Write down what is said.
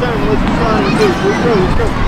Let's try. Let's go. Let's go.